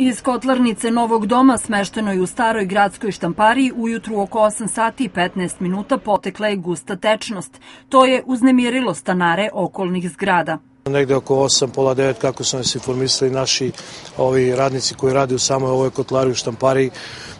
Iz kotlarnice Novog doma, smeštenoj u staroj gradskoj štampariji, ujutru oko 8 sati i 15 minuta potekla je gusta tečnost. To je uznemirilo stanare okolnih zgrada. Negde oko 8, pola 9, kako su nas informisali naši ovi radnici koji rade u samoj ovoj kotlari u štampariji,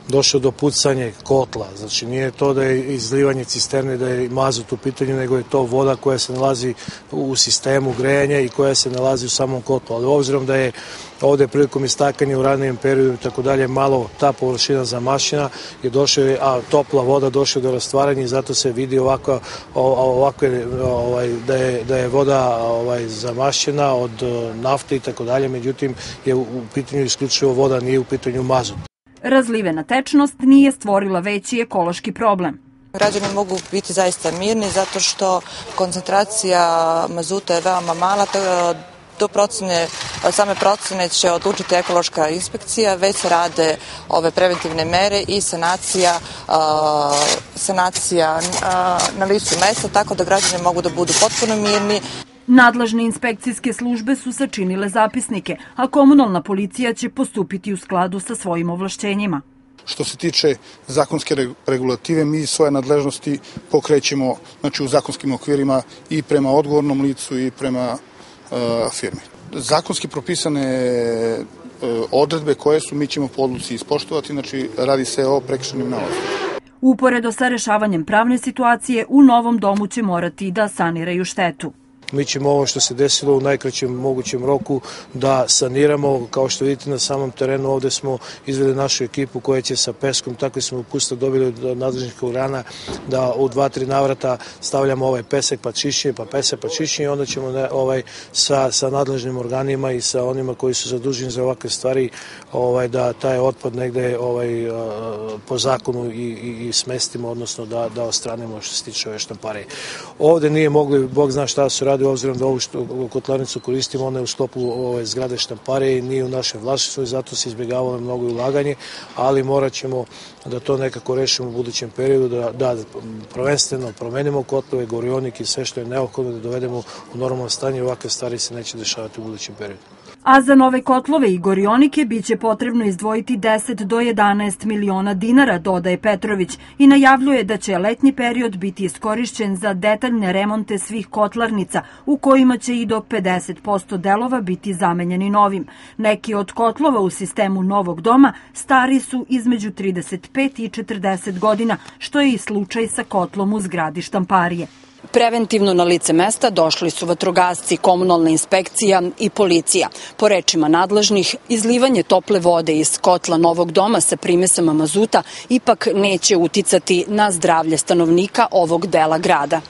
došlo do pucanje kotla. Znači nije to da je izlivanje cisterne, da je mazut u pitanju, nego je to voda koja se nalazi u sistemu grejanja i koja se nalazi u samom kotlu. Ali obzirom da je ovde prilikom istakanja u ranijem periodu i tako dalje malo ta površina zamašena je došla, a topla voda došla do rastvaranja i zato se vidi ovako, ovakve, ovaj, da, je, da je voda ovaj, zamašena od eh, nafte i tako dalje, međutim je u pitanju isključivo voda, nije u pitanju mazut. Razlivena tečnost nije stvorila veći ekološki problem. Građani mogu biti zaista mirni zato što koncentracija mazuta je veoma mala, do procene, same procene će odlučiti ekološka inspekcija, već se rade ove preventivne mere i sanacija, sanacija na licu mesta, tako da građani mogu da budu potpuno mirni. Nadležne inspekcijske službe su sačinile zapisnike, a komunalna policija će postupiti u skladu sa svojim ovlašćenjima. Što se tiče zakonske regulative, mi svoje nadležnosti pokrećemo znači, u zakonskim okvirima i prema odgovornom licu i prema uh, firmi. Zakonski propisane uh, odredbe koje su mi ćemo po odluci ispoštovati, znači radi se o prekrišenim nalazima. Uporedo sa rešavanjem pravne situacije, u novom domu će morati da saniraju štetu. Mi ćemo ovo što se desilo u najkraćem mogućem roku da saniramo. Kao što vidite na samom terenu ovde smo izveli našu ekipu koja će sa peskom, tako smo upusta dobili od nadležnih urana da u dva, tri navrata stavljamo ovaj pesek pa čišćenje, pa pesek pa čišćenje i onda ćemo ne, ovaj, sa, sa nadležnim organima i sa onima koji su zaduženi za ovakve stvari ovaj, da taj otpad negde ovaj, po zakonu i, i, i smestimo, odnosno da, da ostranimo što se tiče ove štampare. Ovde nije mogli, Bog zna šta su radili, radi obzirom da ovu što, kotlarnicu koristimo, ona je u sklopu ove zgrade štampare i nije u našem vlasništvu i zato se izbjegavalo mnogo ulaganje, ali morat ćemo da to nekako rešimo u budućem periodu, da, da prvenstveno promenimo kotlove, gorionik i sve što je neophodno da dovedemo u normalno stanje, ovakve stvari se neće dešavati u budućem periodu. A za nove kotlove i gorionike biće potrebno izdvojiti 10 do 11 miliona dinara, dodaje Petrović, i najavljuje da će letnji period biti iskorišćen za detaljne remonte svih kotlarnica, u kojima će i do 50% delova biti zamenjeni novim. Neki od kotlova u sistemu novog doma stari su između 35 i 40 godina, što je i slučaj sa kotlom u zgradi štamparije. Preventivno na lice mesta došli su vatrogasci, komunalna inspekcija i policija. Po rečima nadležnih, izlivanje tople vode iz kotla Novog doma sa primesama mazuta ipak neće uticati na zdravlje stanovnika ovog dela grada.